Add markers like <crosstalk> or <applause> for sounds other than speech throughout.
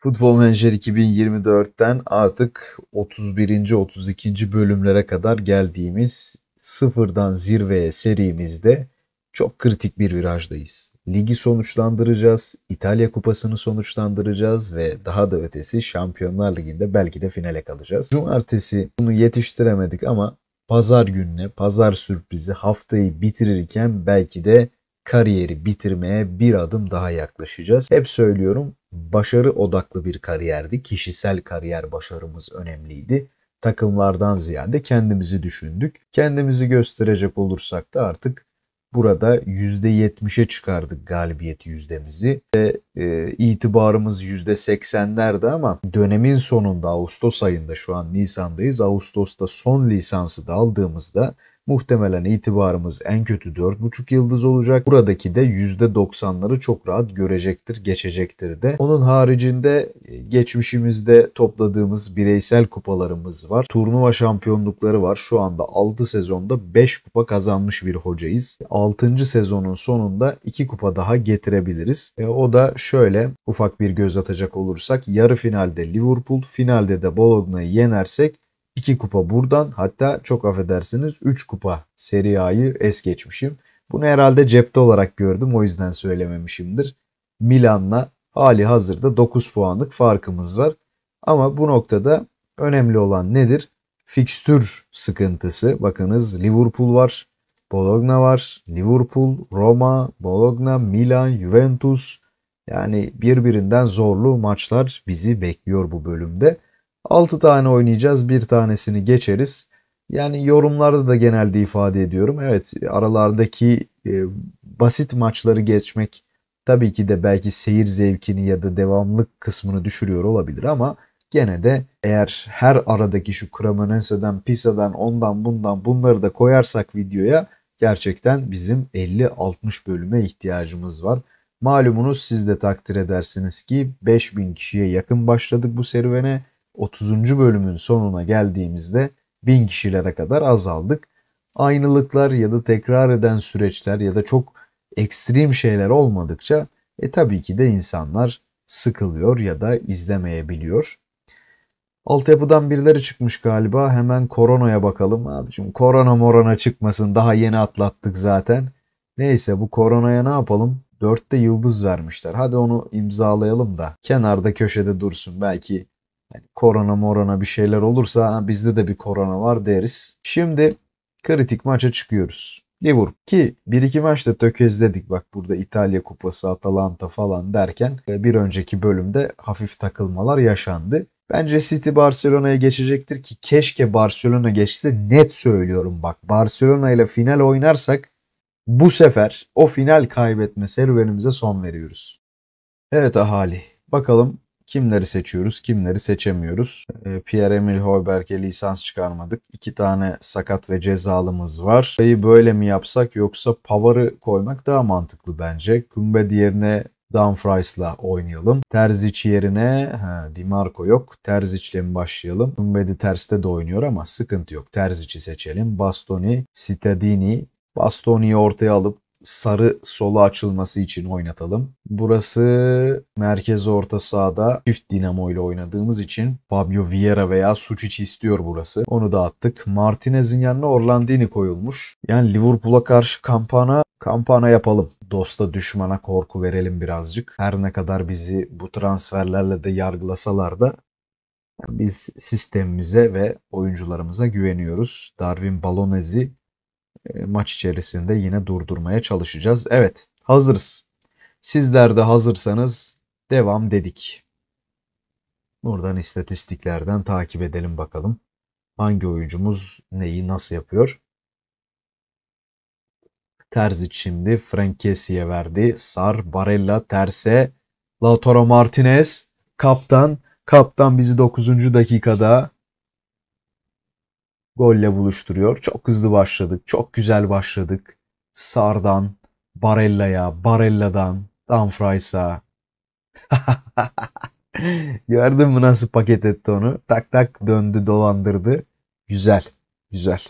Futbol Manager 2024'ten artık 31. 32. bölümlere kadar geldiğimiz sıfırdan zirveye serimizde çok kritik bir virajdayız. Ligi sonuçlandıracağız, İtalya Kupası'nı sonuçlandıracağız ve daha da ötesi Şampiyonlar Ligi'nde belki de finale kalacağız. Cumartesi bunu yetiştiremedik ama pazar gününe, pazar sürprizi haftayı bitirirken belki de kariyeri bitirmeye bir adım daha yaklaşacağız. Hep söylüyorum başarı odaklı bir kariyerdi. Kişisel kariyer başarımız önemliydi. Takımlardan ziyade kendimizi düşündük. Kendimizi gösterecek olursak da artık burada %70'e çıkardık galibiyet yüzdemizi. Ve e, itibarımız %80'lerde ama dönemin sonunda Ağustos ayında şu an Nisan'dayız. Ağustos'ta son lisansı da aldığımızda Muhtemelen itibarımız en kötü 4,5 yıldız olacak. Buradaki de %90'ları çok rahat görecektir, geçecektir de. Onun haricinde e, geçmişimizde topladığımız bireysel kupalarımız var. Turnuva şampiyonlukları var. Şu anda 6 sezonda 5 kupa kazanmış bir hocayız. 6. sezonun sonunda 2 kupa daha getirebiliriz. E, o da şöyle ufak bir göz atacak olursak yarı finalde Liverpool, finalde de Bologna'yı yenersek 2 kupa buradan hatta çok affedersiniz 3 kupa Serie A'yı es geçmişim. Bunu herhalde cepte olarak gördüm o yüzden söylememişimdir. Milan'la hali hazırda 9 puanlık farkımız var. Ama bu noktada önemli olan nedir? Fikstür sıkıntısı. Bakınız Liverpool var, Bologna var, Liverpool, Roma, Bologna, Milan, Juventus. Yani birbirinden zorlu maçlar bizi bekliyor bu bölümde. 6 tane oynayacağız. Bir tanesini geçeriz. Yani yorumlarda da genelde ifade ediyorum. Evet aralardaki e, basit maçları geçmek tabii ki de belki seyir zevkini ya da devamlık kısmını düşürüyor olabilir ama gene de eğer her aradaki şu Cremonese'den, Pisa'dan, ondan bundan bunları da koyarsak videoya gerçekten bizim 50-60 bölüme ihtiyacımız var. Malumunuz siz de takdir edersiniz ki 5000 kişiye yakın başladık bu serüvene. 30. bölümün sonuna geldiğimizde 1000 kişilere kadar azaldık. Aynılıklar ya da tekrar eden süreçler ya da çok ekstrem şeyler olmadıkça e tabii ki de insanlar sıkılıyor ya da izlemeyebiliyor. Altyapıdan birileri çıkmış galiba. Hemen koronaya bakalım. Abicim korona morona çıkmasın. Daha yeni atlattık zaten. Neyse bu koronaya ne yapalım? Dörtte yıldız vermişler. Hadi onu imzalayalım da kenarda köşede dursun. Belki yani korona morona bir şeyler olursa bizde de bir korona var deriz. Şimdi kritik maça çıkıyoruz. Liverpool ki bir iki maçta tökezledik bak burada İtalya Kupası, Atalanta falan derken bir önceki bölümde hafif takılmalar yaşandı. Bence City Barcelona'ya geçecektir ki keşke Barcelona geçse net söylüyorum bak Barcelona ile final oynarsak bu sefer o final kaybetme serüvenimize son veriyoruz. Evet ahali bakalım Kimleri seçiyoruz, kimleri seçemiyoruz. Ee, Pierre-Emil Hoiberg'e lisans çıkarmadık. İki tane sakat ve cezalımız var. Şeyi böyle mi yapsak yoksa Pavar'ı koymak daha mantıklı bence. Kumbe diğerine Dumfries'la oynayalım. Terzic yerine ha, Di Marco yok. Terzic'le mi başlayalım? Kumbedi terste de oynuyor ama sıkıntı yok. Terzic'i seçelim. Bastoni, Cittadini. Bastoni'yi ortaya alıp sarı sola açılması için oynatalım. Burası merkez orta sahada çift dinamo ile oynadığımız için Fabio Vieira veya Sucic istiyor burası. Onu da attık. Martinez'in yanına Orlandini koyulmuş. Yani Liverpool'a karşı kampana kampana yapalım. Dosta düşmana korku verelim birazcık. Her ne kadar bizi bu transferlerle de yargılasalar da biz sistemimize ve oyuncularımıza güveniyoruz. Darwin Balonezi maç içerisinde yine durdurmaya çalışacağız. Evet hazırız. Sizler de hazırsanız devam dedik. Buradan istatistiklerden takip edelim bakalım. Hangi oyuncumuz neyi nasıl yapıyor? Terzic şimdi Frank Kessi'ye verdi. Sar, Barella, Terse, Lautaro Martinez, kaptan. Kaptan bizi 9. dakikada golle buluşturuyor. Çok hızlı başladık. Çok güzel başladık. Sar'dan, Barella'ya, Barella'dan, Dumfries'a. <laughs> Gördün mü nasıl paket etti onu? Tak tak döndü dolandırdı. Güzel. Güzel.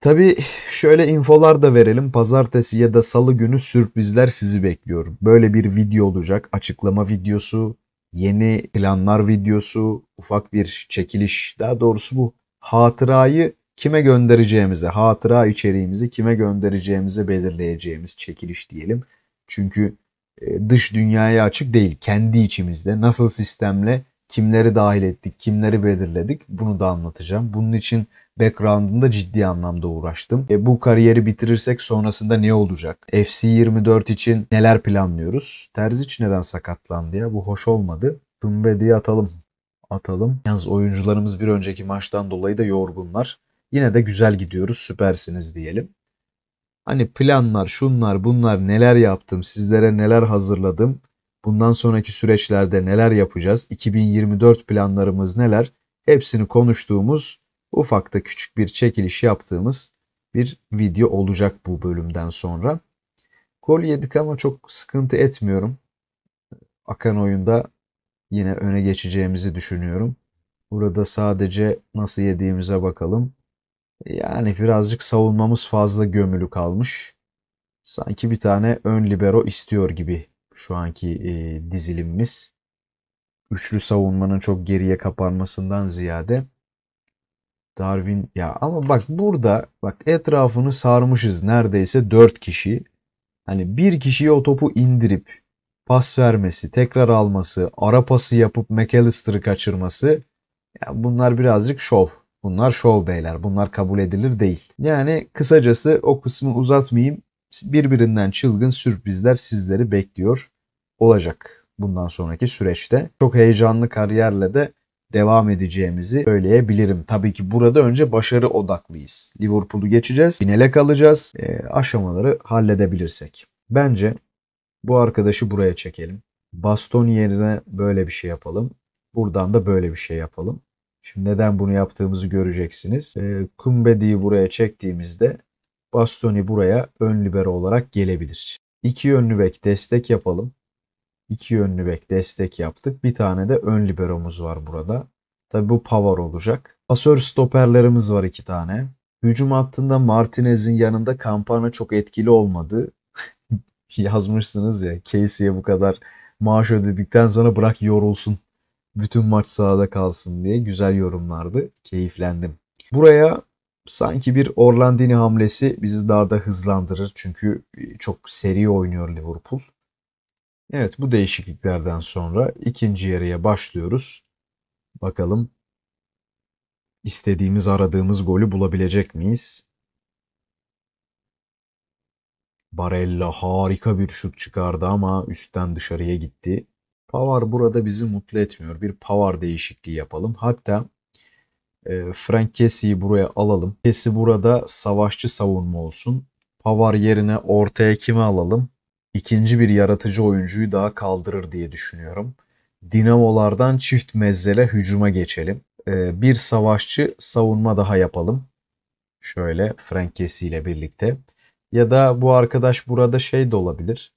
Tabii şöyle infolar da verelim. Pazartesi ya da salı günü sürprizler sizi bekliyor. Böyle bir video olacak. Açıklama videosu, yeni planlar videosu, ufak bir çekiliş. Daha doğrusu bu hatırayı kime göndereceğimize, hatıra içeriğimizi kime göndereceğimize belirleyeceğimiz çekiliş diyelim. Çünkü e, dış dünyaya açık değil. Kendi içimizde nasıl sistemle kimleri dahil ettik, kimleri belirledik bunu da anlatacağım. Bunun için background'ında ciddi anlamda uğraştım. E, bu kariyeri bitirirsek sonrasında ne olacak? FC24 için neler planlıyoruz? Terzic neden sakatlandı ya? Bu hoş olmadı. Tumbedi'yi atalım. Atalım. Yalnız oyuncularımız bir önceki maçtan dolayı da yorgunlar. Yine de güzel gidiyoruz. Süpersiniz diyelim. Hani planlar, şunlar, bunlar neler yaptım, sizlere neler hazırladım. Bundan sonraki süreçlerde neler yapacağız? 2024 planlarımız neler? Hepsini konuştuğumuz ufakta küçük bir çekiliş yaptığımız bir video olacak bu bölümden sonra. Gol yedik ama çok sıkıntı etmiyorum. Akan oyunda yine öne geçeceğimizi düşünüyorum. Burada sadece nasıl yediğimize bakalım. Yani birazcık savunmamız fazla gömülü kalmış. Sanki bir tane ön libero istiyor gibi şu anki e, dizilimimiz. Üçlü savunmanın çok geriye kapanmasından ziyade Darwin ya ama bak burada bak etrafını sarmışız neredeyse 4 kişi. Hani bir kişiye o topu indirip pas vermesi, tekrar alması, ara pası yapıp McAllister'ı kaçırması ya bunlar birazcık şov. Bunlar şov beyler. Bunlar kabul edilir değil. Yani kısacası o kısmı uzatmayayım. Birbirinden çılgın sürprizler sizleri bekliyor olacak bundan sonraki süreçte. Çok heyecanlı kariyerle de devam edeceğimizi söyleyebilirim. Tabii ki burada önce başarı odaklıyız. Liverpool'u geçeceğiz, finale kalacağız. E, aşamaları halledebilirsek. Bence bu arkadaşı buraya çekelim. Baston yerine böyle bir şey yapalım. Buradan da böyle bir şey yapalım. Şimdi neden bunu yaptığımızı göreceksiniz. E, Kumbedi'yi buraya çektiğimizde Bastoni buraya ön libero olarak gelebilir. İki yönlü bek destek yapalım. İki yönlü bek destek yaptık. Bir tane de ön liberomuz var burada. Tabi bu power olacak. Pasör stoperlerimiz var iki tane. Hücum hattında Martinez'in yanında kampanya çok etkili olmadı. <laughs> Yazmışsınız ya Casey'e bu kadar maaş ödedikten sonra bırak yorulsun. Bütün maç sahada kalsın diye güzel yorumlardı. Keyiflendim. Buraya sanki bir Orlandini hamlesi bizi daha da hızlandırır. Çünkü çok seri oynuyor Liverpool. Evet bu değişikliklerden sonra ikinci yarıya başlıyoruz. Bakalım istediğimiz aradığımız golü bulabilecek miyiz? Barella harika bir şut çıkardı ama üstten dışarıya gitti. Pavar burada bizi mutlu etmiyor. Bir Pavar değişikliği yapalım. Hatta e, Frank Kessi'yi buraya alalım. Kessi burada savaşçı savunma olsun. Pavar yerine ortaya kimi alalım? İkinci bir yaratıcı oyuncuyu daha kaldırır diye düşünüyorum. Dinamolardan çift mezzele hücuma geçelim. Ee, bir savaşçı savunma daha yapalım. Şöyle Frank Kessi ile birlikte. Ya da bu arkadaş burada şey de olabilir.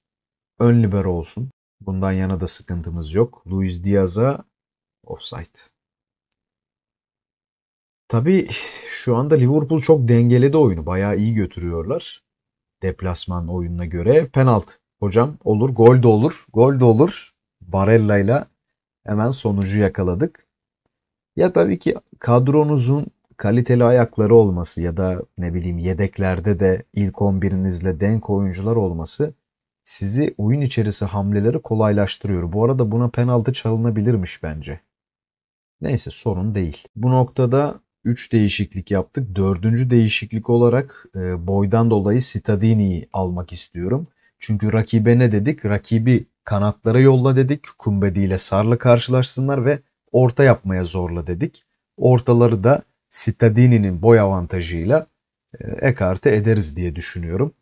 Ön libero olsun. Bundan yana da sıkıntımız yok. Luis Diaz'a offside. Tabii şu anda Liverpool çok dengeledi oyunu. Bayağı iyi götürüyorlar. Deplasman oyununa göre. Penaltı. Hocam olur. Gol de olur. Gol de olur. Barella ile hemen sonucu yakaladık. Ya tabii ki kadronuzun kaliteli ayakları olması ya da ne bileyim yedeklerde de ilk 11'inizle denk oyuncular olması sizi oyun içerisi hamleleri kolaylaştırıyor. Bu arada buna penaltı çalınabilirmiş bence. Neyse sorun değil. Bu noktada 3 değişiklik yaptık. Dördüncü değişiklik olarak e, boydan dolayı Citadini'yi almak istiyorum. Çünkü rakibe ne dedik? Rakibi kanatlara yolla dedik. Kumbedi ile Sar'la karşılaşsınlar ve orta yapmaya zorla dedik. Ortaları da Citadini'nin boy avantajıyla e, ekarte ederiz diye düşünüyorum.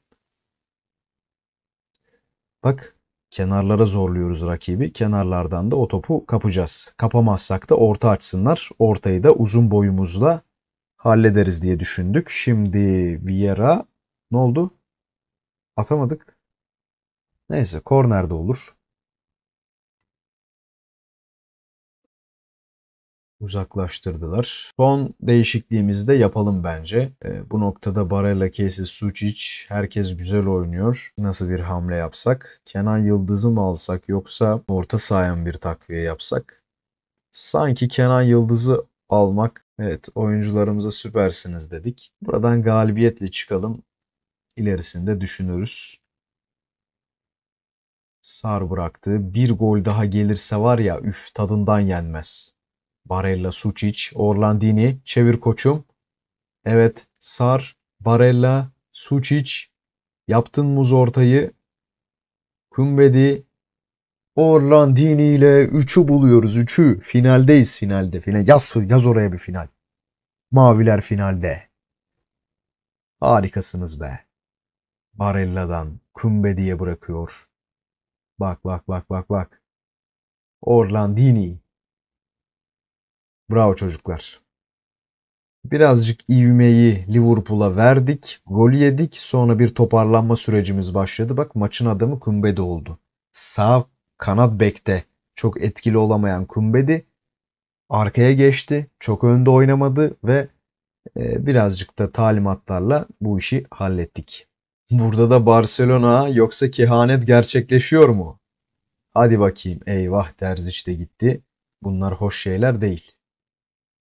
Bak kenarlara zorluyoruz rakibi. Kenarlardan da o topu kapacağız. Kapamazsak da orta açsınlar. Ortayı da uzun boyumuzla hallederiz diye düşündük. Şimdi Vieira ne oldu? Atamadık. Neyse kornerde olur. uzaklaştırdılar. Son değişikliğimizi de yapalım bence. E, bu noktada Barella, Kesis, Sucic herkes güzel oynuyor. Nasıl bir hamle yapsak? Kenan Yıldız'ı mı alsak yoksa orta sayan bir takviye yapsak? Sanki Kenan Yıldız'ı almak evet oyuncularımıza süpersiniz dedik. Buradan galibiyetle çıkalım. İlerisinde düşünürüz. Sar bıraktı. Bir gol daha gelirse var ya üf tadından yenmez. Barella, Sucic, Orlandini. Çevir koçum. Evet Sar, Barella, Sucic. Yaptın muz ortayı. Kumbedi. Orlandini ile 3'ü buluyoruz. 3'ü. Finaldeyiz finalde. Final. Yaz, yaz oraya bir final. Maviler finalde. Harikasınız be. Barella'dan Kumbedi'ye bırakıyor. Bak bak bak bak bak. Orlandini. Bravo çocuklar. Birazcık ivmeyi Liverpool'a verdik. Gol yedik. Sonra bir toparlanma sürecimiz başladı. Bak maçın adamı Kumbedi oldu. Sağ kanat bekte çok etkili olamayan Kumbedi arkaya geçti. Çok önde oynamadı ve e, birazcık da talimatlarla bu işi hallettik. Burada da Barcelona yoksa kehanet gerçekleşiyor mu? Hadi bakayım eyvah Terzic de gitti. Bunlar hoş şeyler değil.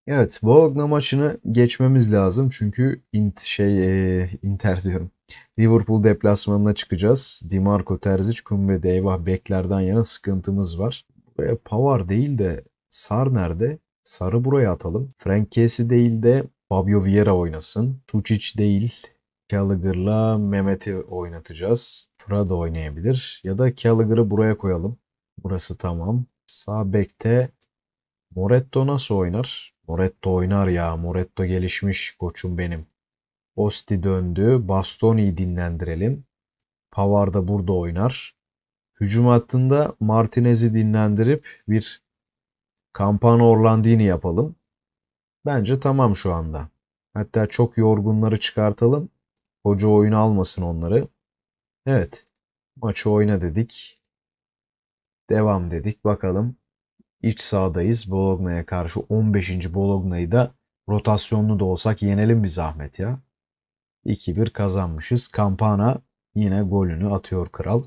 Evet Bologna maçını geçmemiz lazım çünkü int şey e, Inter diyorum. Liverpool deplasmanına çıkacağız. Dimarco Terzic, Kumbe eyvah beklerden yana sıkıntımız var. Buraya Pavar değil de Sar nerede? Sarı buraya atalım. Frank Casey değil de Fabio Vieira oynasın. Sucic değil. Gallagher'la Mehmet'i oynatacağız. Frada oynayabilir. Ya da Gallagher'ı buraya koyalım. Burası tamam. Sağ bekte Moretto nasıl oynar? Moretto oynar ya. Moretto gelişmiş koçum benim. Osti döndü. Bastoni'yi dinlendirelim. Pavard da burada oynar. Hücum hattında Martinez'i dinlendirip bir Campano Orlandini yapalım. Bence tamam şu anda. Hatta çok yorgunları çıkartalım. Hoca oyunu almasın onları. Evet. Maçı oyna dedik. Devam dedik. Bakalım. İç sahadayız. Bologna'ya karşı 15. Bologna'yı da rotasyonlu da olsak yenelim bir zahmet ya. 2-1 kazanmışız. Kampana yine golünü atıyor kral.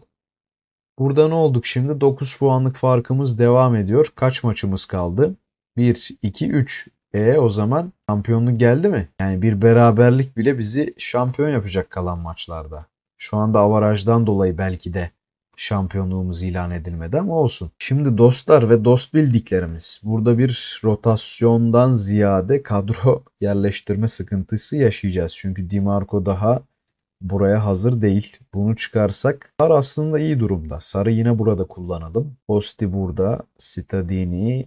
Burada ne olduk şimdi? 9 puanlık farkımız devam ediyor. Kaç maçımız kaldı? 1, 2, 3. E o zaman şampiyonluk geldi mi? Yani bir beraberlik bile bizi şampiyon yapacak kalan maçlarda. Şu anda avarajdan dolayı belki de şampiyonluğumuz ilan edilmedi ama olsun. Şimdi dostlar ve dost bildiklerimiz burada bir rotasyondan ziyade kadro <laughs> yerleştirme sıkıntısı yaşayacağız. Çünkü Dimarco daha buraya hazır değil. Bunu çıkarsak Sar aslında iyi durumda. Sarı yine burada kullanalım. Posti burada. Stadini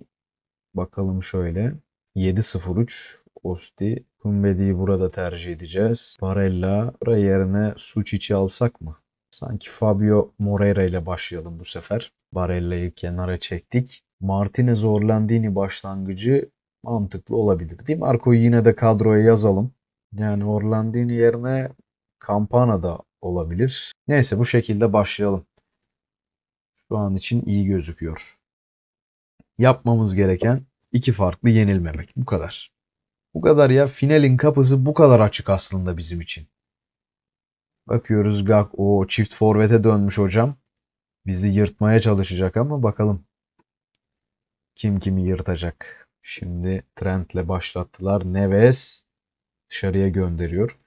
bakalım şöyle. 7-0-3 Osti. Kumbedi'yi burada tercih edeceğiz. Barella yerine Suçic'i alsak mı? Sanki Fabio Moreira ile başlayalım bu sefer. Barella'yı kenara çektik. Martinez Orlandini başlangıcı mantıklı olabilir. Di Marco'yu yine de kadroya yazalım. Yani Orlandini yerine Campana da olabilir. Neyse bu şekilde başlayalım. Şu an için iyi gözüküyor. Yapmamız gereken iki farklı yenilmemek. Bu kadar. Bu kadar ya. Finalin kapısı bu kadar açık aslında bizim için. Bakıyoruz Gak o çift forvete dönmüş hocam. Bizi yırtmaya çalışacak ama bakalım. Kim kimi yırtacak. Şimdi Trent'le başlattılar. Neves dışarıya gönderiyor.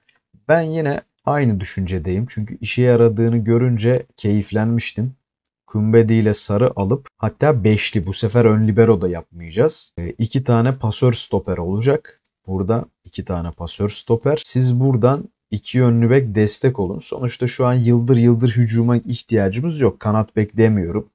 Ben yine aynı düşüncedeyim. Çünkü işe yaradığını görünce keyiflenmiştim. Kumbedi ile Sarı alıp hatta beşli bu sefer ön libero da yapmayacağız. E, iki tane pasör stoper olacak. Burada iki tane pasör stoper. Siz buradan iki yönlü bek destek olun. Sonuçta şu an yıldır yıldır hücuma ihtiyacımız yok. Kanat bek demiyorum.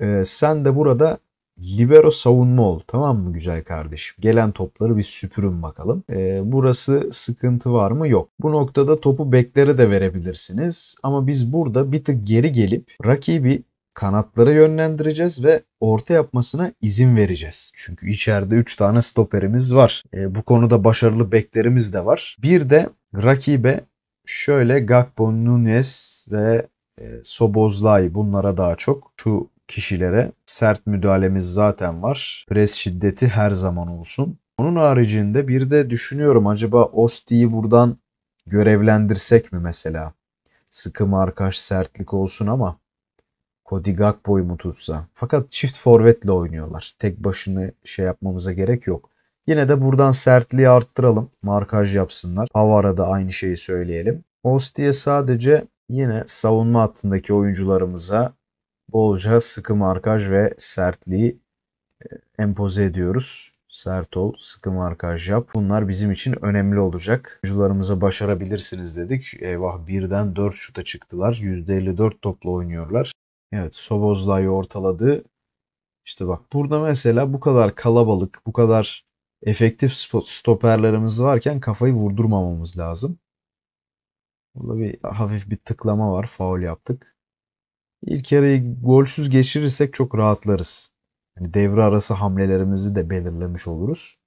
Ee, sen de burada libero savunma ol. Tamam mı güzel kardeşim? Gelen topları bir süpürün bakalım. Ee, burası sıkıntı var mı? Yok. Bu noktada topu beklere de verebilirsiniz. Ama biz burada bir tık geri gelip rakibi kanatlara yönlendireceğiz ve orta yapmasına izin vereceğiz. Çünkü içeride 3 tane stoperimiz var. E, bu konuda başarılı beklerimiz de var. Bir de rakibe şöyle Gakpo, Nunes ve e, Sobozlay bunlara daha çok şu kişilere sert müdahalemiz zaten var. Pres şiddeti her zaman olsun. Onun haricinde bir de düşünüyorum acaba Osti'yi buradan görevlendirsek mi mesela? Sıkı markaj sertlik olsun ama Cody Gakpo'yu mu tutsa? Fakat çift forvetle oynuyorlar. Tek başına şey yapmamıza gerek yok. Yine de buradan sertliği arttıralım. Markaj yapsınlar. Pavar'a da aynı şeyi söyleyelim. Osti'ye sadece yine savunma hattındaki oyuncularımıza bolca sıkı markaj ve sertliği e, empoze ediyoruz. Sert ol, sıkı markaj yap. Bunlar bizim için önemli olacak. Oyuncularımıza başarabilirsiniz dedik. Eyvah birden 4 şuta çıktılar. %54 topla oynuyorlar. Evet Sobozlay'ı ortaladı. İşte bak burada mesela bu kadar kalabalık, bu kadar efektif stoperlerimiz varken kafayı vurdurmamamız lazım. Burada bir hafif bir tıklama var. Faul yaptık. İlk yarıyı golsüz geçirirsek çok rahatlarız. Yani devre arası hamlelerimizi de belirlemiş oluruz.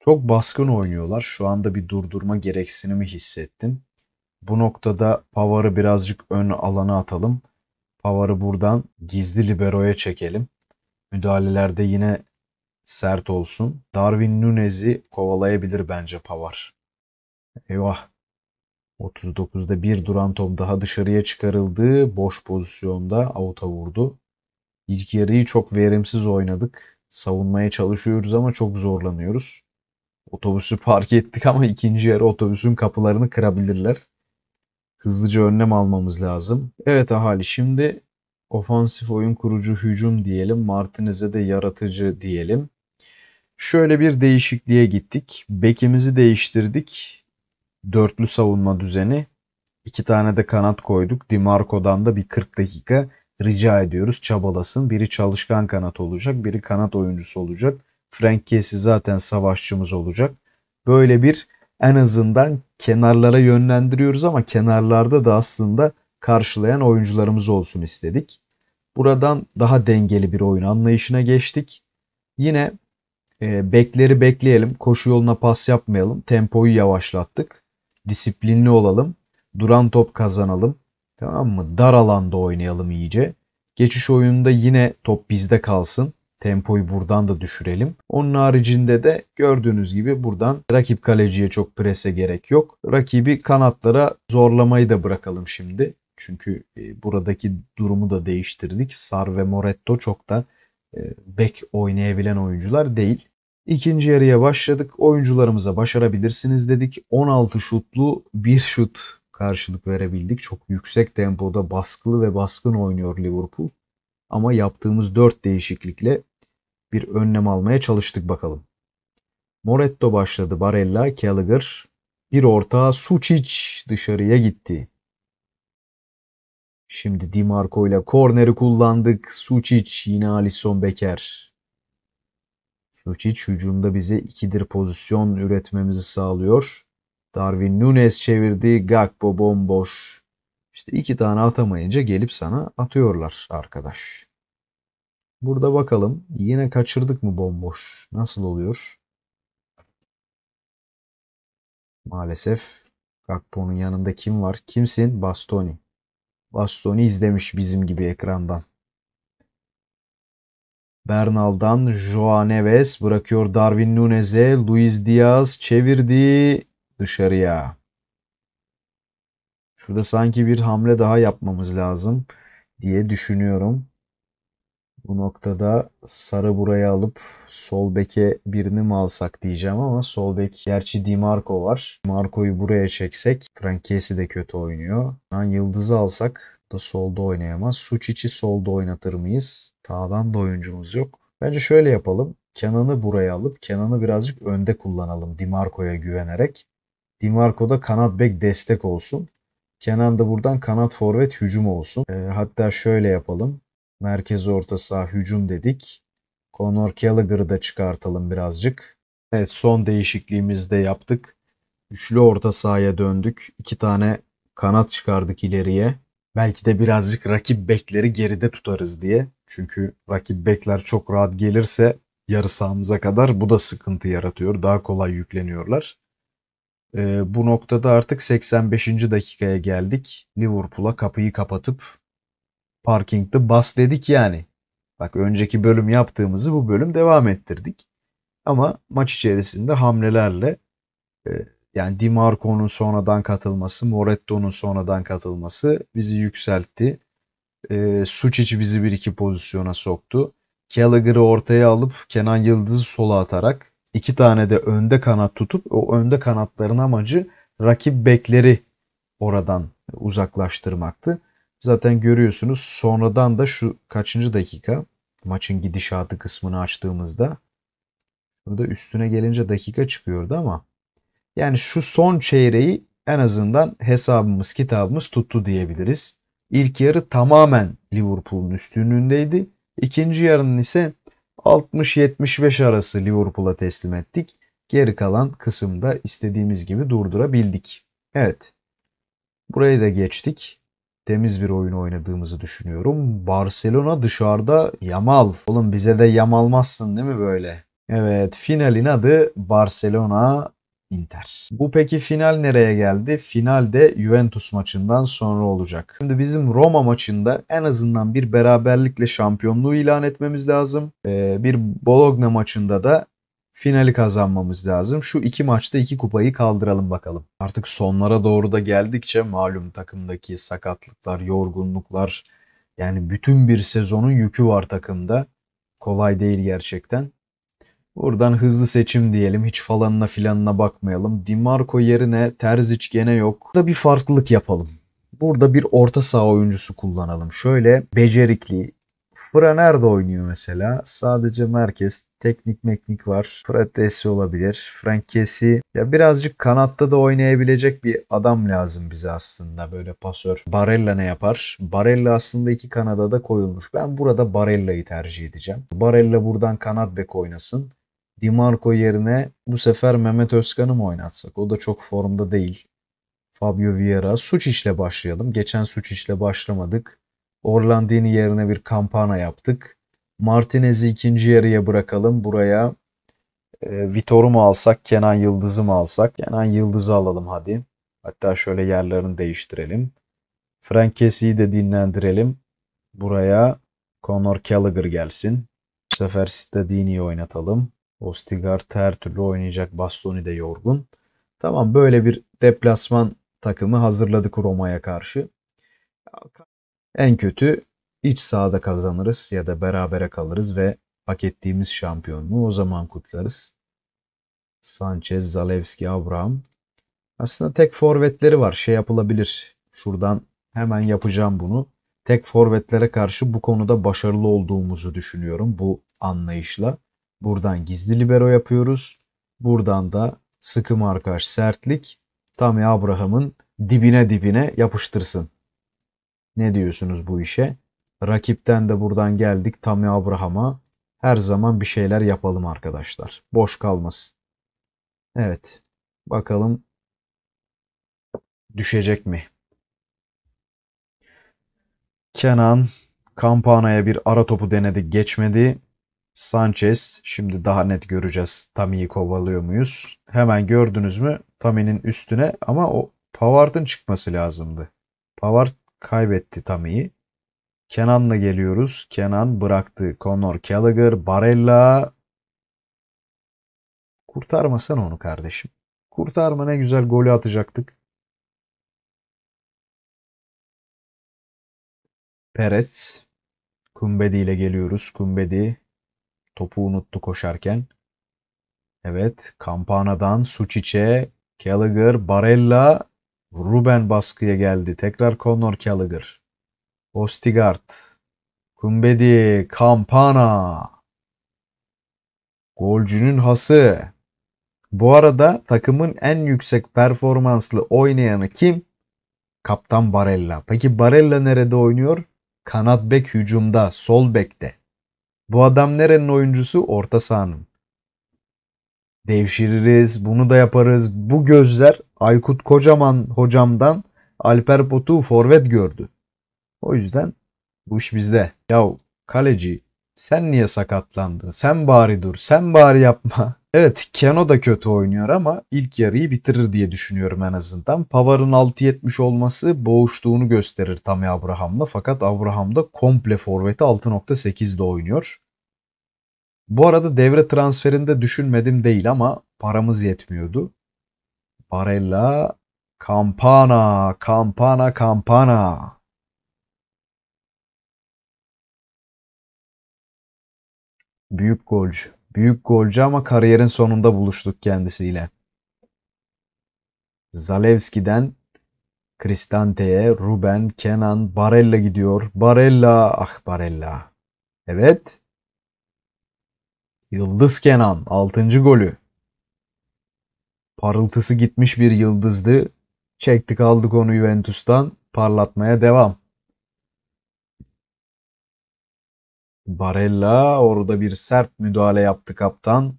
Çok baskın oynuyorlar. Şu anda bir durdurma gereksinimi hissettim. Bu noktada Pavar'ı birazcık ön alana atalım. Pavar'ı buradan gizli libero'ya çekelim. Müdahalelerde yine sert olsun. Darwin Nunez'i kovalayabilir bence Pavar. Eyvah. 39'da bir duran top daha dışarıya çıkarıldı. Boş pozisyonda avuta vurdu. İlk yarıyı çok verimsiz oynadık. Savunmaya çalışıyoruz ama çok zorlanıyoruz. Otobüsü park ettik ama ikinci yarı otobüsün kapılarını kırabilirler. Hızlıca önlem almamız lazım. Evet ahali şimdi ofansif oyun kurucu hücum diyelim. Martinez'e de yaratıcı diyelim. Şöyle bir değişikliğe gittik. Bekimizi değiştirdik. Dörtlü savunma düzeni. İki tane de kanat koyduk. Dimarco'dan da bir 40 dakika rica ediyoruz çabalasın. Biri çalışkan kanat olacak, biri kanat oyuncusu olacak. Frank Kessi zaten savaşçımız olacak. Böyle bir en azından kenarlara yönlendiriyoruz ama kenarlarda da aslında karşılayan oyuncularımız olsun istedik. Buradan daha dengeli bir oyun anlayışına geçtik. Yine e, bekleri bekleyelim. Koşu yoluna pas yapmayalım. Tempoyu yavaşlattık. Disiplinli olalım. Duran top kazanalım. Tamam mı? Dar alanda oynayalım iyice. Geçiş oyununda yine top bizde kalsın. Tempoyu buradan da düşürelim. Onun haricinde de gördüğünüz gibi buradan rakip kaleciye çok prese gerek yok. Rakibi kanatlara zorlamayı da bırakalım şimdi. Çünkü e, buradaki durumu da değiştirdik. Sar ve Moretto çok da e, bek oynayabilen oyuncular değil. İkinci yarıya başladık. Oyuncularımıza başarabilirsiniz dedik. 16 şutlu bir şut karşılık verebildik. Çok yüksek tempoda baskılı ve baskın oynuyor Liverpool. Ama yaptığımız 4 değişiklikle bir önlem almaya çalıştık bakalım. Moretto başladı. Barella, Gallagher. Bir orta Sucic dışarıya gitti. Şimdi Di Marco ile korneri kullandık. Sucic yine Alisson Becker. Sucic hücumda bize ikidir pozisyon üretmemizi sağlıyor. Darwin Nunes çevirdi. Gakpo bomboş. İşte iki tane atamayınca gelip sana atıyorlar arkadaş. Burada bakalım yine kaçırdık mı bomboş? Nasıl oluyor? Maalesef Gakpo'nun yanında kim var? Kimsin? Bastoni. Bastoni izlemiş bizim gibi ekrandan. Bernal'dan Joao Neves bırakıyor Darwin Nunez'e. Luis Diaz çevirdi dışarıya. Şurada sanki bir hamle daha yapmamız lazım diye düşünüyorum. Bu noktada Sarı buraya alıp sol beke birini mi alsak diyeceğim ama sol bek gerçi Di Marco var. Marco'yu buraya çeksek Frankesi de kötü oynuyor. Ben Yıldız'ı alsak da solda oynayamaz. Suçic'i solda oynatır mıyız? Sağdan da oyuncumuz yok. Bence şöyle yapalım. Kenan'ı buraya alıp Kenan'ı birazcık önde kullanalım Di Marco'ya güvenerek. Di Marco da kanat bek destek olsun. Kenan da buradan kanat forvet hücum olsun. E, hatta şöyle yapalım. Merkez orta saha hücum dedik. Conor Gallagher'ı da çıkartalım birazcık. Evet son değişikliğimizi de yaptık. Üçlü orta sahaya döndük. İki tane kanat çıkardık ileriye. Belki de birazcık rakip bekleri geride tutarız diye. Çünkü rakip bekler çok rahat gelirse yarı sahamıza kadar bu da sıkıntı yaratıyor. Daha kolay yükleniyorlar. Ee, bu noktada artık 85. dakikaya geldik. Liverpool'a kapıyı kapatıp Parking the bus dedik yani. Bak önceki bölüm yaptığımızı bu bölüm devam ettirdik. Ama maç içerisinde hamlelerle e, yani Di Marco'nun sonradan katılması, Moretto'nun sonradan katılması bizi yükseltti. E, Suçic bizi bir iki pozisyona soktu. Gallagher'ı ortaya alıp Kenan Yıldız'ı sola atarak iki tane de önde kanat tutup o önde kanatların amacı rakip bekleri oradan uzaklaştırmaktı. Zaten görüyorsunuz sonradan da şu kaçıncı dakika maçın gidişatı kısmını açtığımızda burada üstüne gelince dakika çıkıyordu ama yani şu son çeyreği en azından hesabımız kitabımız tuttu diyebiliriz. İlk yarı tamamen Liverpool'un üstünlüğündeydi. İkinci yarının ise 60-75 arası Liverpool'a teslim ettik. Geri kalan kısımda istediğimiz gibi durdurabildik. Evet. Burayı da geçtik. Temiz bir oyun oynadığımızı düşünüyorum. Barcelona dışarıda Yamal. Oğlum bize de yamalmazsın değil mi böyle? Evet finalin adı Barcelona Inter. Bu peki final nereye geldi? Final de Juventus maçından sonra olacak. Şimdi bizim Roma maçında en azından bir beraberlikle şampiyonluğu ilan etmemiz lazım. Ee, bir Bologna maçında da finali kazanmamız lazım. Şu iki maçta iki kupayı kaldıralım bakalım. Artık sonlara doğru da geldikçe malum takımdaki sakatlıklar, yorgunluklar yani bütün bir sezonun yükü var takımda. Kolay değil gerçekten. Buradan hızlı seçim diyelim. Hiç falanına filanına bakmayalım. Dimarco yerine Terzic gene yok. Burada bir farklılık yapalım. Burada bir orta saha oyuncusu kullanalım. Şöyle becerikli. Fıra nerede oynuyor mesela? Sadece merkez. Teknik meknik var. Fratesi olabilir. Frankesi. Ya birazcık kanatta da oynayabilecek bir adam lazım bize aslında. Böyle pasör. Barella ne yapar? Barella aslında iki kanada da koyulmuş. Ben burada Barella'yı tercih edeceğim. Barella buradan kanat bek oynasın. Dimarco yerine bu sefer Mehmet Özkan'ı mı oynatsak? O da çok formda değil. Fabio Vieira. Suç ile başlayalım. Geçen Suç ile başlamadık. Orlandini yerine bir kampana yaptık. Martinez'i ikinci yarıya bırakalım. Buraya e, Vitor'u mu alsak, Kenan Yıldız'ı mı alsak? Kenan Yıldız'ı alalım hadi. Hatta şöyle yerlerini değiştirelim. Frank Kessi'yi de dinlendirelim. Buraya Conor Gallagher gelsin. Bu sefer Stadini'yi oynatalım. Ostigard her türlü oynayacak. Bastoni de yorgun. Tamam böyle bir deplasman takımı hazırladık Roma'ya karşı. En kötü iç sahada kazanırız ya da berabere kalırız ve hak ettiğimiz şampiyonluğu o zaman kutlarız. Sanchez, Zalewski, Abraham. Aslında tek forvetleri var. Şey yapılabilir. Şuradan hemen yapacağım bunu. Tek forvetlere karşı bu konuda başarılı olduğumuzu düşünüyorum bu anlayışla. Buradan gizli libero yapıyoruz. Buradan da sıkı markaj sertlik Tammy Abraham'ın dibine dibine yapıştırsın. Ne diyorsunuz bu işe? Rakipten de buradan geldik Tammy Abraham'a. Her zaman bir şeyler yapalım arkadaşlar. Boş kalmasın. Evet. Bakalım düşecek mi? Kenan Kampana'ya bir ara topu denedi. Geçmedi. Sanchez. Şimdi daha net göreceğiz Tami'yi kovalıyor muyuz? Hemen gördünüz mü Tami'nin üstüne ama o Pavard'ın çıkması lazımdı. Pavard kaybetti Tami'yi. Kenan'la geliyoruz. Kenan bıraktı. Conor Gallagher, Barella. Kurtarmasana onu kardeşim. Kurtarma ne güzel golü atacaktık. Perez. Kumbedi ile geliyoruz. Kumbedi Topu unuttu koşarken. Evet, Campana'dan Suçiç'e, Gallagher, Barella, Ruben baskıya geldi. Tekrar Conor Gallagher. Ostigard, Kumbedi, Campana. Golcünün hası. Bu arada takımın en yüksek performanslı oynayanı kim? Kaptan Barella. Peki Barella nerede oynuyor? Kanat bek hücumda, sol bekte. Bu adam nerenin oyuncusu? Orta sahanın. Devşiririz, bunu da yaparız. Bu gözler Aykut Kocaman hocamdan Alper Potu forvet gördü. O yüzden bu iş bizde. Ya kaleci sen niye sakatlandın? Sen bari dur, sen bari yapma. Evet, Keno da kötü oynuyor ama ilk yarıyı bitirir diye düşünüyorum en azından. Pavar'ın 6.70 olması boğuştuğunu gösterir Tammy Abraham'la. Fakat Abraham da komple forveti 6.8'de oynuyor. Bu arada devre transferinde düşünmedim değil ama paramız yetmiyordu. Barella, Campana, Campana, Campana. Büyük golcü. Büyük golcü ama kariyerin sonunda buluştuk kendisiyle. Zalewski'den Kristante'ye, Ruben, Kenan, Barella gidiyor. Barella, ah Barella. Evet. Yıldız Kenan, 6. golü. Parıltısı gitmiş bir yıldızdı. Çektik aldık onu Juventus'tan. Parlatmaya devam. Barella orada bir sert müdahale yaptı kaptan.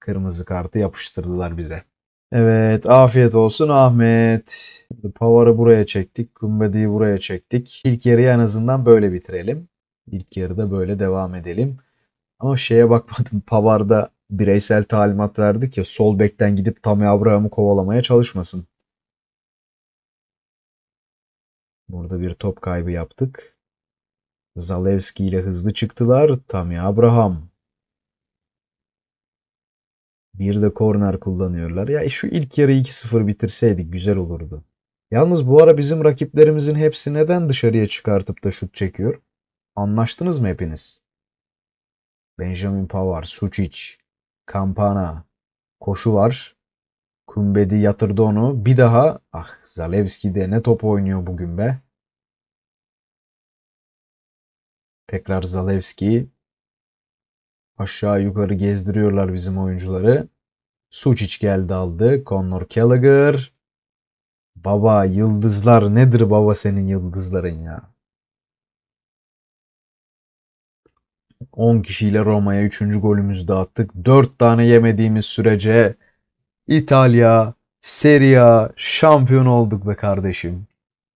Kırmızı kartı yapıştırdılar bize. Evet afiyet olsun Ahmet. Pavar'ı buraya çektik. Kumbedi'yi buraya çektik. İlk yarıyı en azından böyle bitirelim. İlk yarıda böyle devam edelim. Ama şeye bakmadım. <laughs> Pavar'da bireysel talimat verdik ya sol bekten gidip Tammy Abraham'ı kovalamaya çalışmasın. Burada bir top kaybı yaptık. Zalewski ile hızlı çıktılar. Tammy Abraham. Bir de korner kullanıyorlar. Ya şu ilk yarı 2-0 bitirseydik güzel olurdu. Yalnız bu ara bizim rakiplerimizin hepsi neden dışarıya çıkartıp da şut çekiyor? Anlaştınız mı hepiniz? Benjamin Pavard, Sucic, Campana, koşu var. Kumbedi yatırdı onu. Bir daha ah Zalewski de ne top oynuyor bugün be. Tekrar Zalewski. Aşağı yukarı gezdiriyorlar bizim oyuncuları. Sucic geldi aldı. Conor Gallagher. Baba yıldızlar nedir baba senin yıldızların ya? 10 kişiyle Roma'ya 3. golümüzü de attık. 4 tane yemediğimiz sürece İtalya, Serie A şampiyon olduk be kardeşim.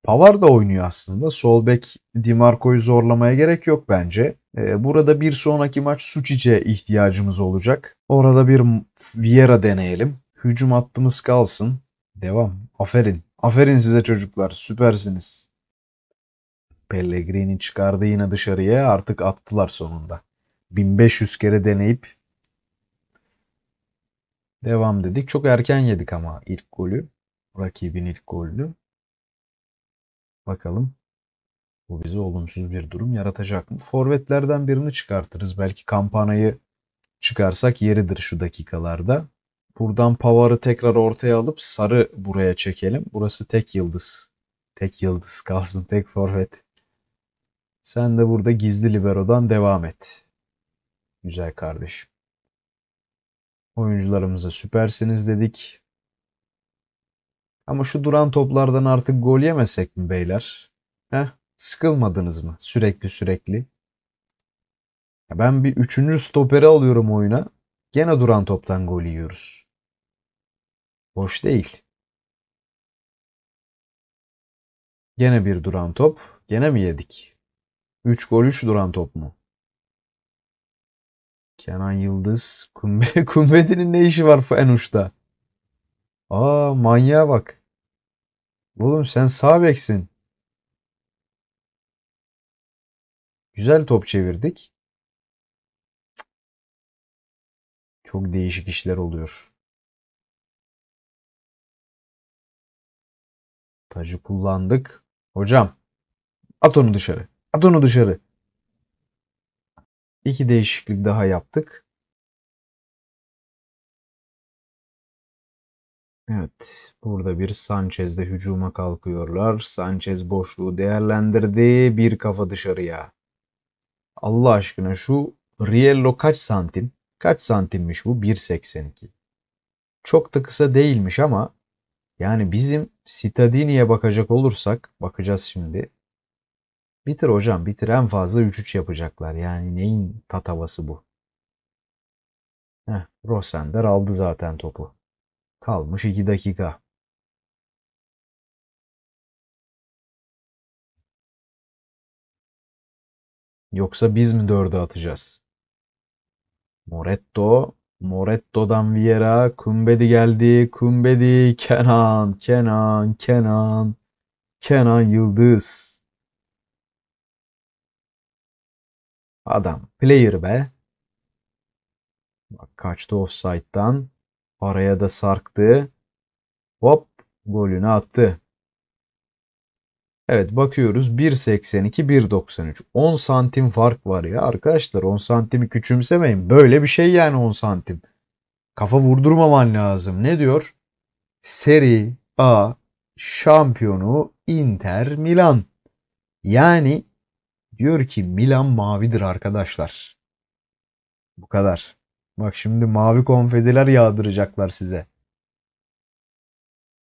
Pavar da oynuyor aslında. Sol bek Di Marco'yu zorlamaya gerek yok bence. Ee, burada bir sonraki maç Suçic'e ihtiyacımız olacak. Orada bir Vieira deneyelim. Hücum hattımız kalsın. Devam. Aferin. Aferin size çocuklar. Süpersiniz. Pellegrini çıkardı yine dışarıya. Artık attılar sonunda. 1500 kere deneyip devam dedik. Çok erken yedik ama ilk golü. Rakibin ilk golünü. Bakalım bu bize olumsuz bir durum yaratacak mı? Forvetlerden birini çıkartırız. Belki kampanayı çıkarsak yeridir şu dakikalarda. Buradan Pavar'ı tekrar ortaya alıp sarı buraya çekelim. Burası tek yıldız. Tek yıldız kalsın tek forvet. Sen de burada gizli libero'dan devam et. Güzel kardeşim. Oyuncularımıza süpersiniz dedik. Ama şu duran toplardan artık gol yemesek mi beyler? Heh, sıkılmadınız mı sürekli sürekli? Ben bir üçüncü stoperi alıyorum oyuna. Gene duran toptan gol yiyoruz. Boş değil. Gene bir duran top. Gene mi yedik? 3 gol 3 duran top mu? Kenan Yıldız. <laughs> Kumbe, Kumbedi'nin ne işi var en uçta? Aa manyağa bak. Oğlum sen sağ beksin. Güzel top çevirdik. Çok değişik işler oluyor. Tacı kullandık. Hocam at onu dışarı. At onu dışarı. İki değişiklik daha yaptık. Evet, burada bir Sanchez'de hücuma kalkıyorlar. Sanchez boşluğu değerlendirdi. Bir kafa dışarıya. Allah aşkına şu Riello kaç santim? Kaç santimmiş bu? 1.82. Çok da kısa değilmiş ama yani bizim Citadini'ye bakacak olursak bakacağız şimdi. Bitir hocam bitir en fazla 3-3 yapacaklar. Yani neyin tatavası bu? Heh, Rosender aldı zaten topu. Kalmış 2 dakika. Yoksa biz mi 4'e atacağız? Moretto Moretto'dan Vieira. Kumbedi geldi. Kumbedi. Kenan. Kenan. Kenan. Kenan Yıldız. Adam player be. Bak kaçtı offside'dan. Araya da sarktı. Hop golünü attı. Evet bakıyoruz. 1.82 1.93 10 santim fark var ya. Arkadaşlar 10 santimi küçümsemeyin. Böyle bir şey yani 10 santim. Kafa vurdurmaman lazım. Ne diyor? Seri A şampiyonu Inter Milan. Yani diyor ki Milan mavidir arkadaşlar. Bu kadar bak şimdi mavi konfetiler yağdıracaklar size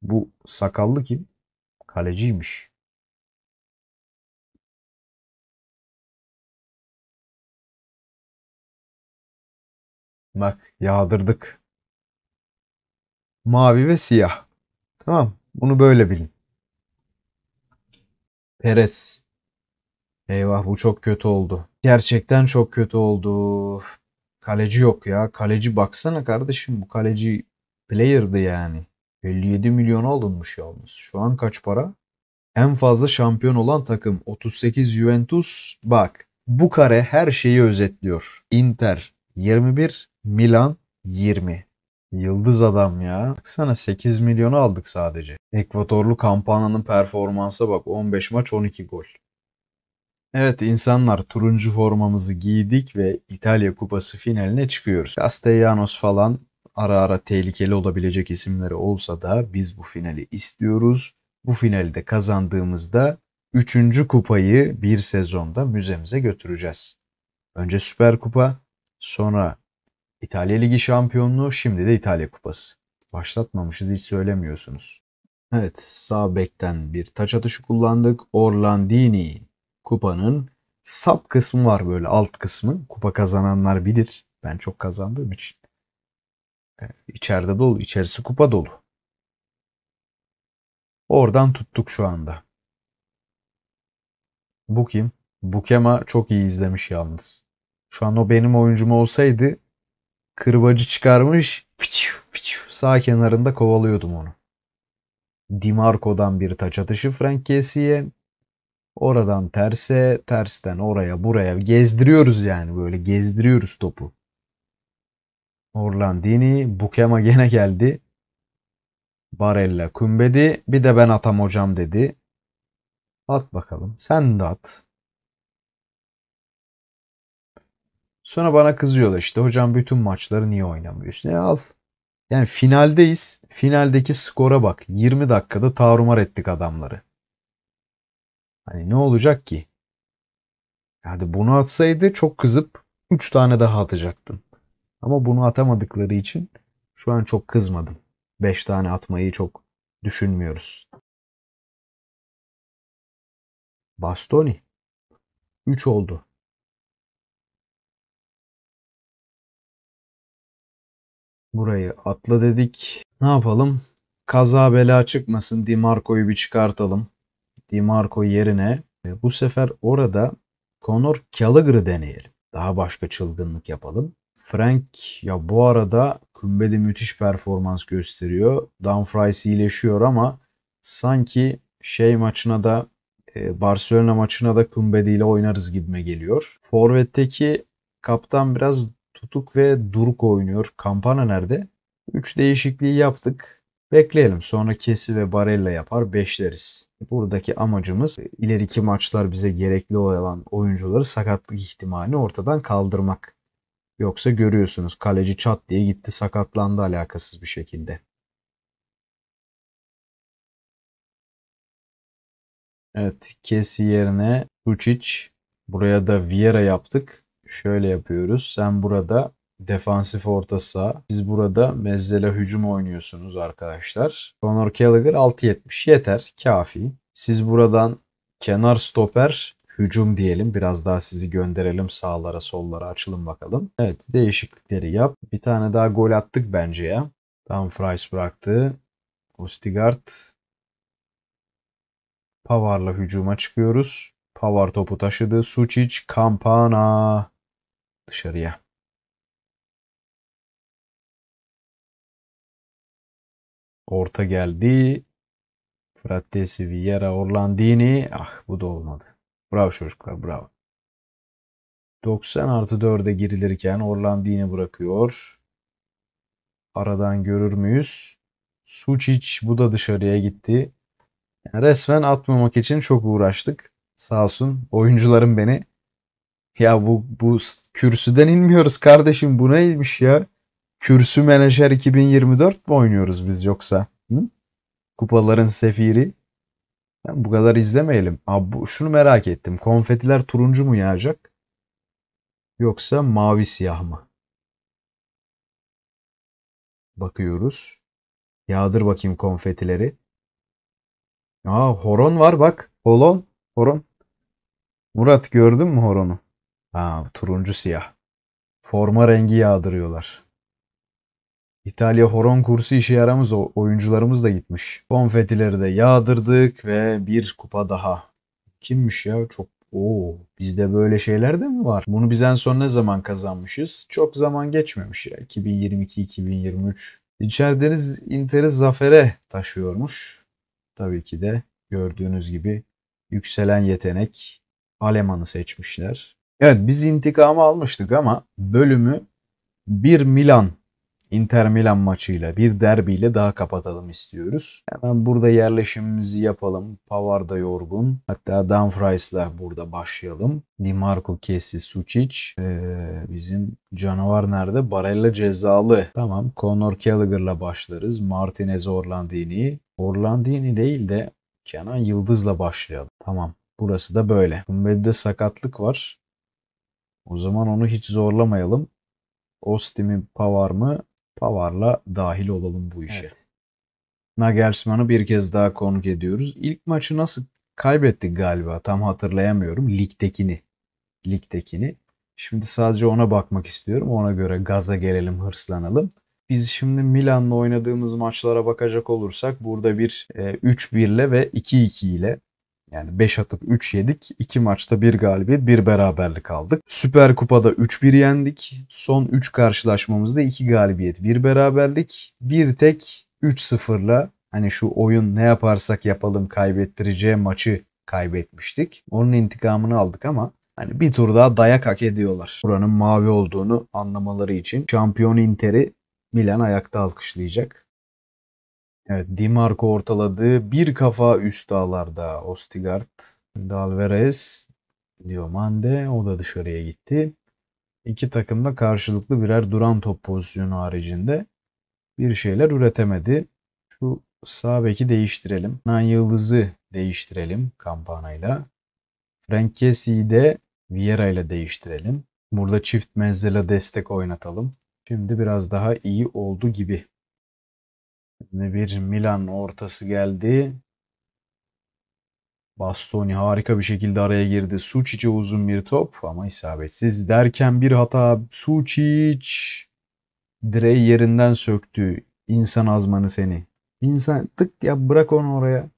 bu sakallı kim kaleciymiş Bak yağdırdık. Mavi ve siyah. Tamam. Bunu böyle bilin. Perez. Eyvah bu çok kötü oldu. Gerçekten çok kötü oldu. Kaleci yok ya. Kaleci baksana kardeşim. Bu kaleci player'dı yani. 57 milyon alınmış yalnız. Şu an kaç para? En fazla şampiyon olan takım 38 Juventus. Bak bu kare her şeyi özetliyor. Inter 21, Milan 20. Yıldız adam ya. Baksana 8 milyonu aldık sadece. Ekvatorlu Kampana'nın performansa bak 15 maç 12 gol. Evet insanlar turuncu formamızı giydik ve İtalya Kupası finaline çıkıyoruz. Castellanos falan ara ara tehlikeli olabilecek isimleri olsa da biz bu finali istiyoruz. Bu finali de kazandığımızda 3. kupayı bir sezonda müzemize götüreceğiz. Önce Süper Kupa, sonra İtalya Ligi şampiyonluğu, şimdi de İtalya Kupası. Başlatmamışız hiç söylemiyorsunuz. Evet sağ bekten bir taç atışı kullandık. Orlandini kupanın sap kısmı var böyle alt kısmı. Kupa kazananlar bilir. Ben çok kazandığım için. İçeride dolu. içerisi kupa dolu. Oradan tuttuk şu anda. Bu kim? Bukema çok iyi izlemiş yalnız. Şu an o benim oyuncum olsaydı kırbacı çıkarmış piçu, piçu, sağ kenarında kovalıyordum onu. Dimarco'dan bir taç atışı Frank Kessi'ye. Oradan terse, tersten oraya buraya gezdiriyoruz yani böyle gezdiriyoruz topu. Orlandini, Bukema gene geldi. Barella kumbedi. Bir de ben atam hocam dedi. At bakalım. Sen de at. Sonra bana kızıyorlar işte hocam bütün maçları niye oynamıyorsun? E al. Yani finaldeyiz. Finaldeki skora bak. 20 dakikada tarumar ettik adamları. Hani ne olacak ki? Yani bunu atsaydı çok kızıp 3 tane daha atacaktım. Ama bunu atamadıkları için şu an çok kızmadım. 5 tane atmayı çok düşünmüyoruz. Bastoni. 3 oldu. Burayı atla dedik. Ne yapalım? Kaza bela çıkmasın. Dimarco'yu bir çıkartalım. Dimarco yerine bu sefer orada Conor Gallagher'ı deneyelim. Daha başka çılgınlık yapalım. Frank ya bu arada Kumbedi müthiş performans gösteriyor. Dumfries iyileşiyor ama sanki şey maçına da e, Barcelona maçına da Kumbedi ile oynarız gibime geliyor. Forvet'teki kaptan biraz tutuk ve duruk oynuyor. Kampana nerede? 3 değişikliği yaptık. Bekleyelim. Sonra Kesi ve Barella yapar. Beşleriz. Buradaki amacımız ileriki maçlar bize gerekli olan oyuncuları sakatlık ihtimalini ortadan kaldırmak. Yoksa görüyorsunuz kaleci çat diye gitti sakatlandı alakasız bir şekilde. Evet Kesi yerine Lucic. Buraya da Vieira yaptık. Şöyle yapıyoruz. Sen burada defansif orta saha. Siz burada mezzele hücum oynuyorsunuz arkadaşlar. Conor Gallagher 6.70 yeter. Kafi. Siz buradan kenar stoper hücum diyelim. Biraz daha sizi gönderelim sağlara sollara açılın bakalım. Evet değişiklikleri yap. Bir tane daha gol attık bence ya. Tam Fries bıraktı. Ostigard. Pavar'la hücuma çıkıyoruz. Pavar topu taşıdı. Sucic, Campana dışarıya. Orta geldi. Frattesi, Vieira, Orlandini. Ah bu da olmadı. Bravo çocuklar bravo. 90 artı 4'e girilirken Orlandini bırakıyor. Aradan görür müyüz? Suçic bu da dışarıya gitti. Yani resmen atmamak için çok uğraştık. Sağ olsun oyuncularım beni. Ya bu, bu kürsüden inmiyoruz kardeşim bu neymiş ya? Kürsü Menajer 2024 mi oynuyoruz biz yoksa? Hı? Kupaların sefiri. Yani bu kadar izlemeyelim. Abi bu, şunu merak ettim. Konfetiler turuncu mu yağacak? Yoksa mavi siyah mı? Bakıyoruz. Yağdır bakayım konfetileri. Aa horon var bak. Holon. Horon. Murat gördün mü horonu? Aa turuncu siyah. Forma rengi yağdırıyorlar. İtalya horon kursu işe yaramız o oyuncularımız da gitmiş. Konfetileri de yağdırdık ve bir kupa daha. Kimmiş ya? Çok Oo, bizde böyle şeyler de mi var? Bunu biz en son ne zaman kazanmışız? Çok zaman geçmemiş ya. 2022-2023. İçerideniz Inter'i zafere taşıyormuş. Tabii ki de gördüğünüz gibi yükselen yetenek Aleman'ı seçmişler. Evet biz intikamı almıştık ama bölümü bir Milan Inter Milan maçıyla bir derbiyle daha kapatalım istiyoruz. Hemen burada yerleşimimizi yapalım. Pavard da yorgun. Hatta Dumfries'la burada başlayalım. Di Marco, Kessi, Sucic. Ee, bizim canavar nerede? Barella cezalı. Tamam. Conor Gallagher'la başlarız. Martinez Orlandini. Orlandini değil de Kenan Yıldız'la başlayalım. Tamam. Burası da böyle. Kumbeli'de sakatlık var. O zaman onu hiç zorlamayalım. Osti mi Pavar mı? Pavar'la dahil olalım bu işe. Evet. Nagelsmann'ı bir kez daha konuk ediyoruz. İlk maçı nasıl kaybettik galiba tam hatırlayamıyorum. Ligdekini. Ligdekini. Şimdi sadece ona bakmak istiyorum. Ona göre gaza gelelim, hırslanalım. Biz şimdi Milan'la oynadığımız maçlara bakacak olursak burada bir e, 3-1 ile ve 2-2 ile yani 5 atıp 3 yedik. 2 maçta bir galibiyet, bir beraberlik aldık. Süper Kupa'da 3-1 yendik. Son 3 karşılaşmamızda 2 galibiyet, bir beraberlik. Bir tek 3-0'la hani şu oyun ne yaparsak yapalım kaybettireceği maçı kaybetmiştik. Onun intikamını aldık ama hani bir tur daha dayak hak ediyorlar. Buranın mavi olduğunu anlamaları için şampiyon Inter'i Milan ayakta alkışlayacak. Evet, Di Marco ortaladı. Bir kafa üst dağlarda Ostigard. Dalveres, Diomande o da dışarıya gitti. İki takım da karşılıklı birer duran top pozisyonu haricinde bir şeyler üretemedi. Şu sağ beki değiştirelim. Nan Yıldız'ı değiştirelim kampanayla. Frank Kessi'yi de Vieira ile değiştirelim. Burada çift menzile destek oynatalım. Şimdi biraz daha iyi oldu gibi. Şimdi bir Milan ortası geldi. Bastoni harika bir şekilde araya girdi. Suçic'e uzun bir top ama isabetsiz derken bir hata. Suçic direği yerinden söktü. İnsan azmanı seni. İnsan tık ya bırak onu oraya.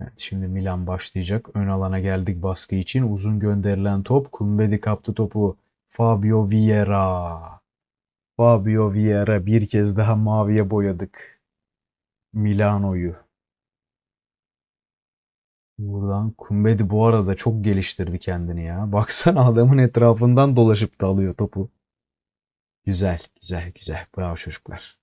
Evet şimdi Milan başlayacak. Ön alana geldik baskı için. Uzun gönderilen top. Kumbedi kaptı topu. Fabio Vieira. Fabio Vieira bir kez daha maviye boyadık. Milano'yu. Buradan Kumbedi bu arada çok geliştirdi kendini ya. Baksana adamın etrafından dolaşıp da alıyor topu. Güzel, güzel, güzel. Bravo çocuklar.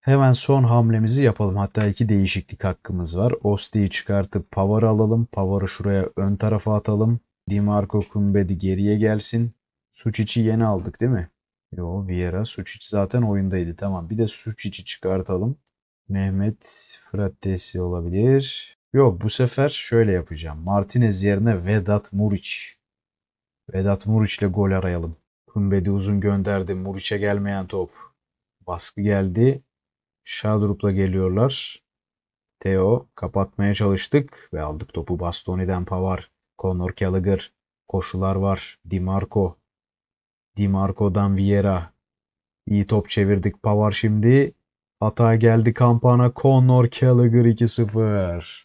Hemen son hamlemizi yapalım. Hatta iki değişiklik hakkımız var. Osti'yi çıkartıp Pavar'ı alalım. Pavar'ı şuraya ön tarafa atalım. Dimarco Kumbedi geriye gelsin. Suçic'i yeni aldık değil mi? Yo Vieira Suçic zaten oyundaydı. Tamam bir de Suçic'i çıkartalım. Mehmet Frattesi olabilir. Yok bu sefer şöyle yapacağım. Martinez yerine Vedat Muriç. Vedat Muriç ile gol arayalım. Kumbedi uzun gönderdi. Muriç'e gelmeyen top. Baskı geldi. Şadrup'la geliyorlar. Theo kapatmaya çalıştık ve aldık topu Bastoni'den Pavar. Conor Gallagher. Koşular var. Di Marco. Di Marco'dan Vieira. İyi top çevirdik Pavar şimdi. Hata geldi kampana. Conor Gallagher 2-0.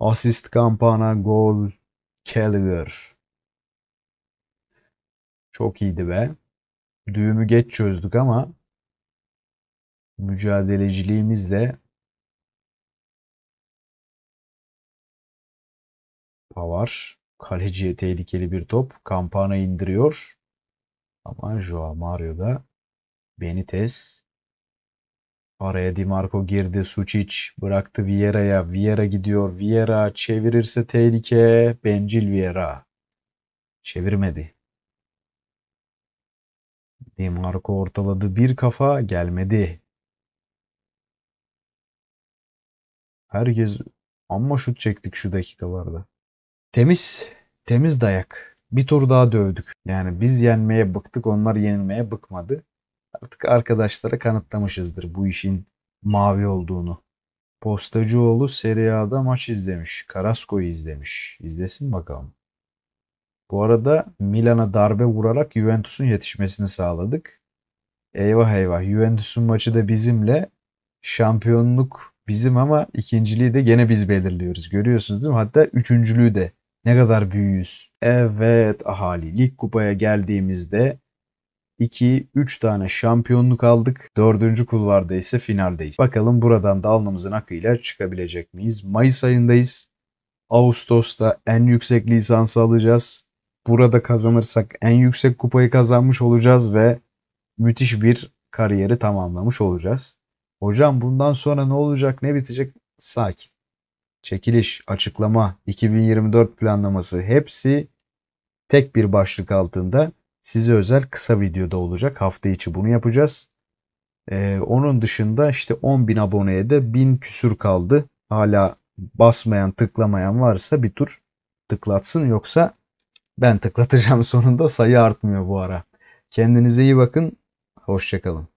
Asist kampana gol Gallagher. Çok iyiydi be. düğümü geç çözdük ama mücadeleciliğimizle Pavar kaleciye tehlikeli bir top. Kampana indiriyor. Ama Joao Mario da Benitez araya Di Marco girdi. Sucic bıraktı Vieira'ya. Vieira gidiyor. Vieira çevirirse tehlike. Bencil Vieira. Çevirmedi. Di Marco ortaladı. Bir kafa gelmedi. Herkes amma şut çektik şu dakikalarda. Temiz, temiz dayak. Bir tur daha dövdük. Yani biz yenmeye bıktık, onlar yenilmeye bıkmadı. Artık arkadaşlara kanıtlamışızdır bu işin mavi olduğunu. Postacıoğlu Serie A'da maç izlemiş. Carrasco'yu izlemiş. İzlesin bakalım. Bu arada Milan'a darbe vurarak Juventus'un yetişmesini sağladık. Eyvah eyvah. Juventus'un maçı da bizimle. Şampiyonluk bizim ama ikinciliği de gene biz belirliyoruz. Görüyorsunuz değil mi? Hatta üçüncülüğü de. Ne kadar büyüğüz. Evet ahali. Lig kupaya geldiğimizde 2-3 tane şampiyonluk aldık. Dördüncü kulvarda ise finaldeyiz. Bakalım buradan da alnımızın akıyla çıkabilecek miyiz? Mayıs ayındayız. Ağustos'ta en yüksek lisansı alacağız. Burada kazanırsak en yüksek kupayı kazanmış olacağız ve müthiş bir kariyeri tamamlamış olacağız. Hocam bundan sonra ne olacak, ne bitecek? Sakin. Çekiliş, açıklama, 2024 planlaması hepsi tek bir başlık altında size özel kısa videoda olacak. Hafta içi bunu yapacağız. Ee, onun dışında işte 10.000 aboneye de 1000 küsür kaldı. Hala basmayan, tıklamayan varsa bir tur tıklatsın yoksa ben tıklatacağım <laughs> sonunda sayı artmıyor bu ara. Kendinize iyi bakın. Hoşçakalın.